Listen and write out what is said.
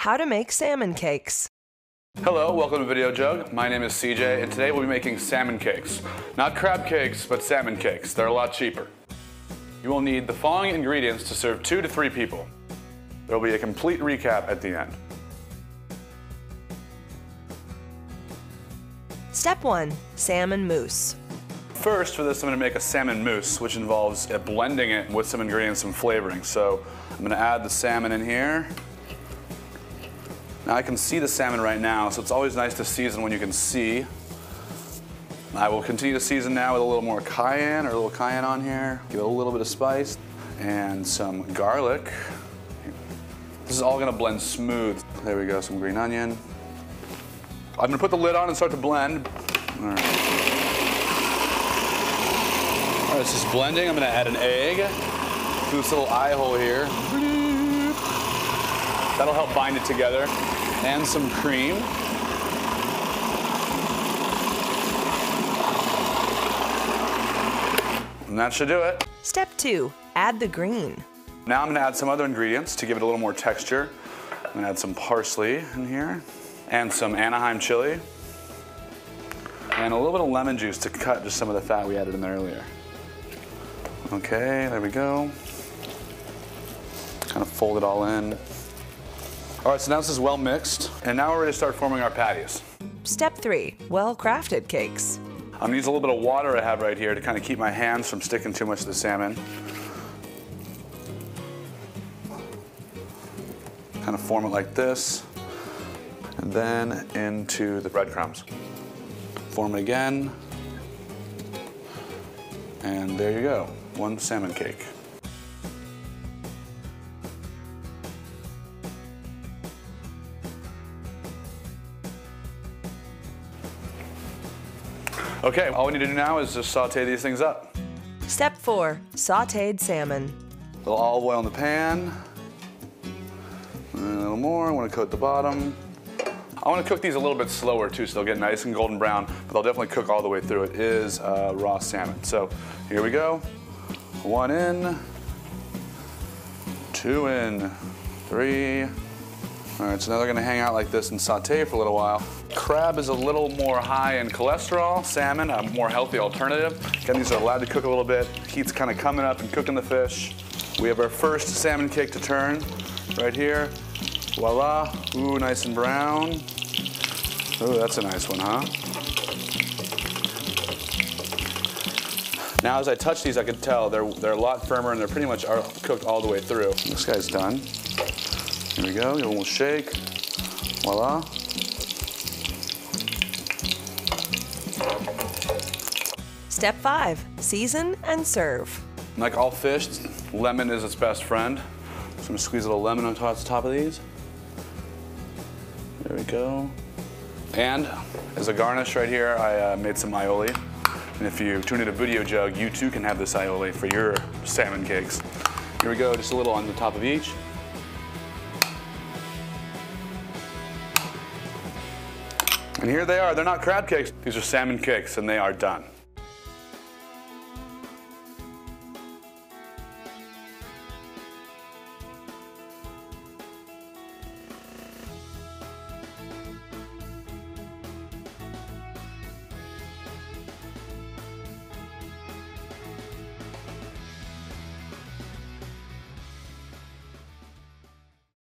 How to make salmon cakes. Hello, welcome to Videojug. My name is CJ, and today we'll be making salmon cakes. Not crab cakes, but salmon cakes. They're a lot cheaper. You will need the following ingredients to serve two to three people. There will be a complete recap at the end. Step 1 Salmon mousse. First, for this, I'm gonna make a salmon mousse, which involves uh, blending it with some ingredients and flavoring. So I'm gonna add the salmon in here. Now I can see the salmon right now, so it's always nice to season when you can see. I will continue to season now with a little more cayenne or a little cayenne on here. Give it a little bit of spice and some garlic. This is all gonna blend smooth. There we go, some green onion. I'm gonna put the lid on and start to blend. All right. All right, this is blending. I'm gonna add an egg through this little eye hole here. That'll help bind it together. And some cream. And that should do it. Step 2 Add the green. Now I'm gonna add some other ingredients to give it a little more texture. I'm gonna add some parsley in here and some Anaheim chili and a little bit of lemon juice to cut just some of the fat we added in there earlier. Okay, there we go. Kind of fold it all in. All right, so now this is well mixed, and now we're ready to start forming our patties. Step 3 Well crafted cakes. I'm gonna use a little bit of water I have right here to kind of keep my hands from sticking too much to the salmon. Kind of form it like this, and then into the breadcrumbs. Form it again, and there you go, one salmon cake. Okay, all we need to do now is just saute these things up. Step 4 Sauteed salmon. A little olive oil in the pan. A little more, I wanna coat the bottom. I wanna cook these a little bit slower too, so they'll get nice and golden brown, but they'll definitely cook all the way through. It is uh, raw salmon. So here we go. One in, two in, three. All right, so now they're gonna hang out like this and saute for a little while. Crab is a little more high in cholesterol. Salmon, a more healthy alternative. Again, these are allowed to cook a little bit. Heat's kind of coming up and cooking the fish. We have our first salmon cake to turn right here. Voila, ooh, nice and brown. Ooh, that's a nice one, huh? Now as I touch these, I can tell they're, they're a lot firmer and they're pretty much cooked all the way through. This guy's done. Here we go, give it a little shake. Voila. Step 5 Season and serve. Like all fish, lemon is its best friend. So I'm gonna squeeze a little lemon on top, top of these. There we go. And as a garnish right here, I uh, made some aioli. And if you tune in a Videojug, you too can have this aioli for your salmon cakes. Here we go, just a little on the top of each. And here they are, they're not crab cakes, these are salmon cakes and they are done.